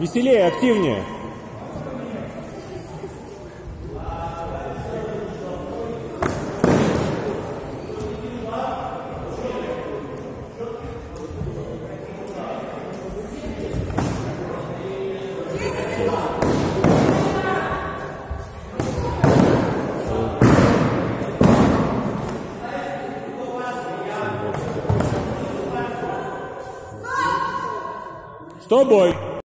Веселее, активнее. Стоп, бой!